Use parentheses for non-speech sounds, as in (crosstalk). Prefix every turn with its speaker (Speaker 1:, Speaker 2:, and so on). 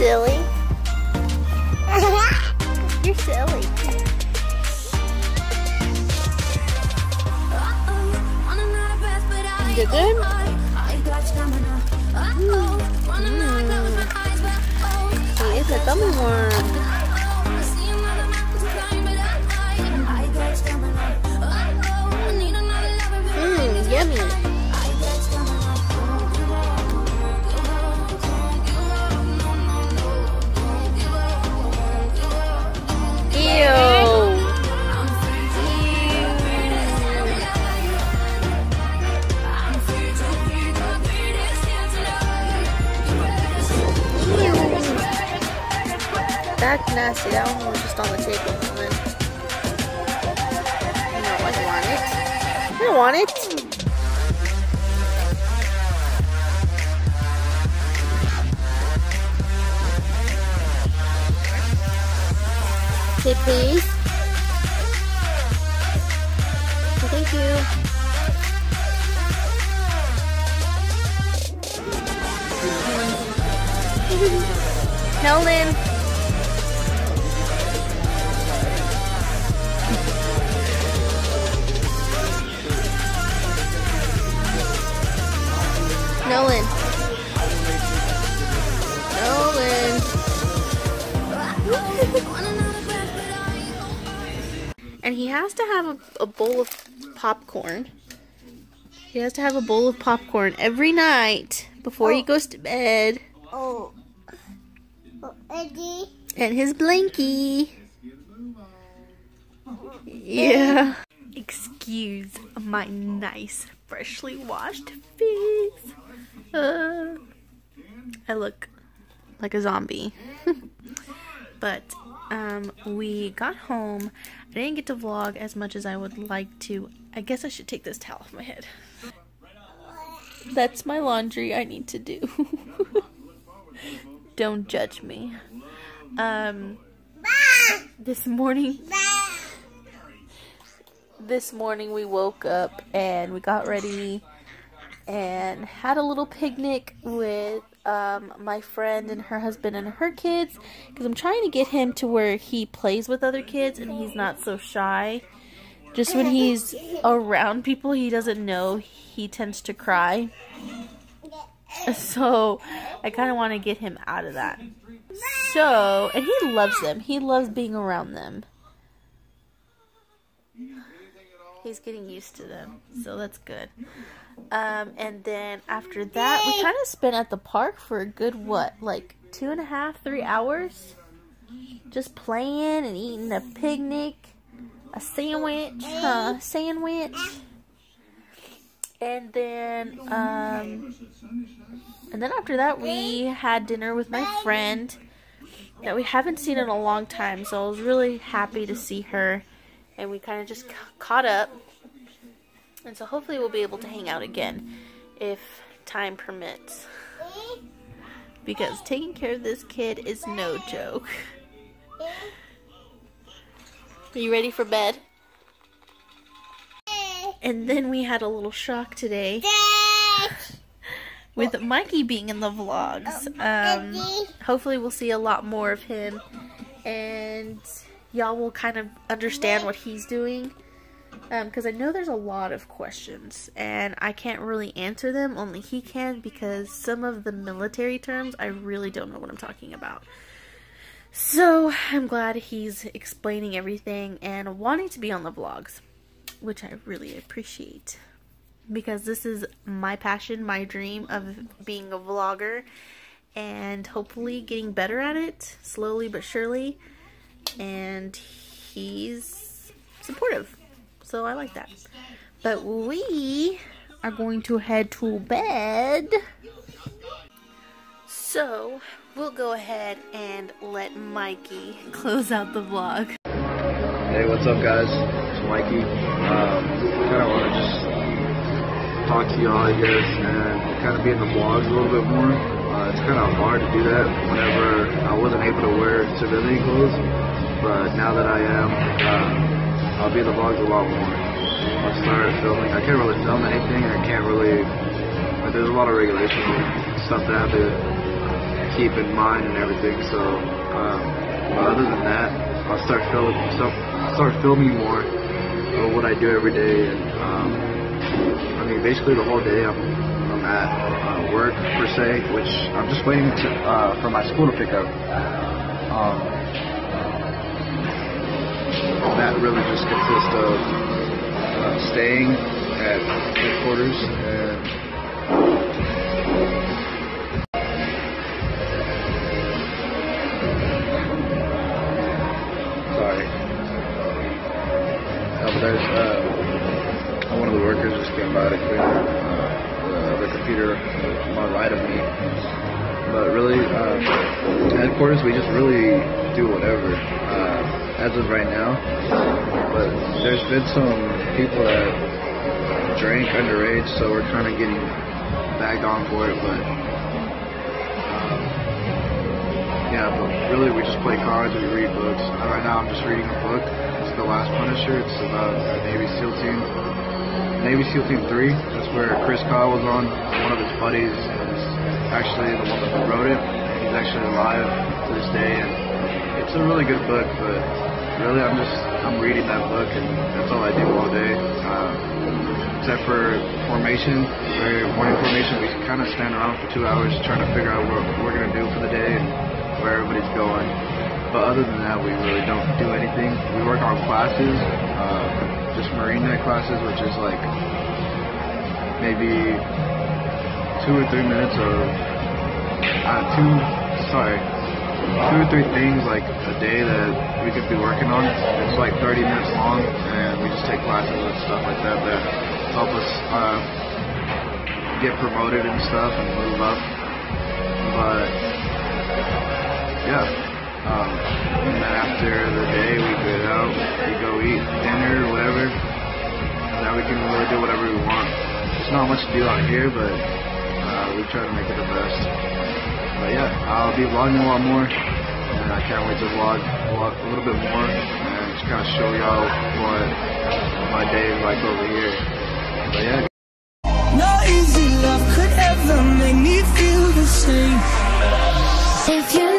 Speaker 1: silly. (laughs) You're silly. You good? Mm. He is a gummy worm. That's nasty. That one was just on the table. Then. No, I don't want it. I don't want it. Say please. Thank you. (laughs) Nolan. Nolan. Nolan. and he has to have a, a bowl of popcorn. He has to have a bowl of popcorn every night before he
Speaker 2: Oh.
Speaker 1: goes to bed.
Speaker 2: Oh. Oh, Eddie.
Speaker 1: And his blankie. Yeah. Excuse my nice, freshly washed face. Uh, I look like a zombie. (laughs) but um, we got home. I didn't get to vlog as much as I would like to. I guess I should take this towel off my head. That's my laundry I need to do. (laughs) Don't judge me. Um, this morning, this morning we woke up and we got ready and had a little picnic with um, my friend and her husband and her kids because I'm trying to get him to where he plays with other kids and he's not so shy. Just when he's around people he doesn't know, he tends to cry. So I kind of want to get him out of that. So, and he loves them. He loves being around them. He's getting used to them, so that's good. Um, and then after that, we kind of spent at the park for a good what, like two and a half, three hours, just playing and eating a picnic, a sandwich, huh? Sandwich. And then, um, and then after that, we had dinner with my friend that we haven't seen in a long time. So I was really happy to see her, and we kind of just ca- caught up. And so hopefully we'll be able to hang out again if time permits. Because taking care of this kid is no joke. Are you ready for bed? And then we had a little shock today with Mikey being in the vlogs. Um, hopefully, we'll see a lot more of him, and y'all will kind of understand what he's doing. Um, because I know there's a lot of questions, and I can't really answer them. Only he can, because some of the military terms I really don't know what I'm talking about. So I'm glad he's explaining everything and wanting to be on the vlogs, which I really appreciate because this is my passion, my dream of being a vlogger and hopefully getting better at it slowly but surely. And he's supportive. So I like that. But we are going to head to bed. So we'll go ahead and let Mikey (laughs) close out the vlog.
Speaker 3: Hey, what's up, guys? It's Mikey. Um, kind of want to just talk to y'all, I guess, and kind of be in the vlogs a little bit more. Uh, it's kind of hard to do that whenever I wasn't able to wear civilian clothes, but now that I am, um, I'll be in the vlogs a lot more. I'll start filming. I can't really film anything. I can't really. Like, there's a lot of regulations and stuff that I have to keep in mind and everything. So, um, but other than that, I'll start filming, start filming more of what I do every day. And um, I mean, basically the whole day I'm, I'm at uh, work per se, which I'm just waiting to, uh, for my school to pick up. Um, that really just consists of uh, staying at headquarters and uh, headquarters, we just really do whatever uh, as of right now. But there's been some people that drank underage, so we're kind of getting bagged on for it. But um, yeah, but really we just play cards, we read books. Uh, right now I'm just reading a book. It's The Last Punisher. It's about the Navy SEAL team. Navy SEAL Team 3. That's where Chris Kyle was on. One of his buddies actually the one that wrote it. He's actually alive to this day, and it's a really good book. But really, I'm just I'm reading that book, and that's all I do all day. Uh, except for formation, where morning formation, we kind of stand around for two hours trying to figure out what we're gonna do for the day and where everybody's going. But other than that, we really don't do anything. We work on classes, uh, just Marine Net classes, which is like maybe two or three minutes of uh, two, sorry, two or three things like a day that we could be working on. It's like 30 minutes long, and we just take classes and stuff like that that help us uh, get promoted and stuff and move up. But yeah. Um, and then after the day, we get out, we go eat dinner or whatever. Now we can really do whatever we want. There's not much to do out here, but uh, we try to make it the best. But yeah, I'll be vlogging a lot more, and I can't wait to vlog a, lot, a little bit more and just kind of show y'all what my day is like over here. But yeah.
Speaker 4: No easy love could ever make me feel the same.
Speaker 2: If you